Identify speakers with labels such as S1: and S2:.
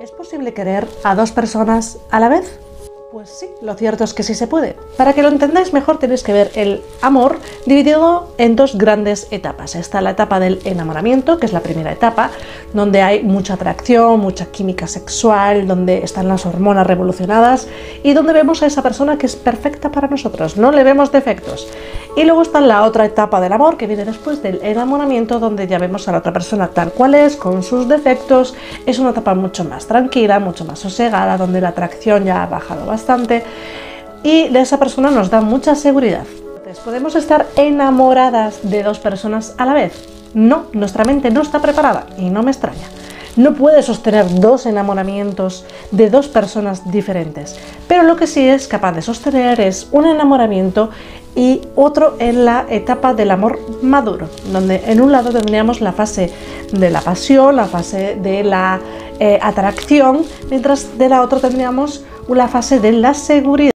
S1: ¿Es posible querer a dos personas a la vez? Pues sí, lo cierto es que sí se puede. Para que lo entendáis mejor tenéis que ver el amor dividido en dos grandes etapas. Está la etapa del enamoramiento, que es la primera etapa, donde hay mucha atracción, mucha química sexual, donde están las hormonas revolucionadas y donde vemos a esa persona que es perfecta para nosotros, no le vemos defectos. Y luego está la otra etapa del amor, que viene después del enamoramiento, donde ya vemos a la otra persona tal cual es, con sus defectos. Es una etapa mucho más tranquila, mucho más sosegada, donde la atracción ya ha bajado bastante y de esa persona nos da mucha seguridad. ¿Podemos estar enamoradas de dos personas a la vez? No, nuestra mente no está preparada y no me extraña. No puede sostener dos enamoramientos de dos personas diferentes, pero lo que sí es capaz de sostener es un enamoramiento y otro en la etapa del amor maduro, donde en un lado tendríamos la fase de la pasión, la fase de la eh, atracción, mientras de la otra tendríamos la fase de la seguridad.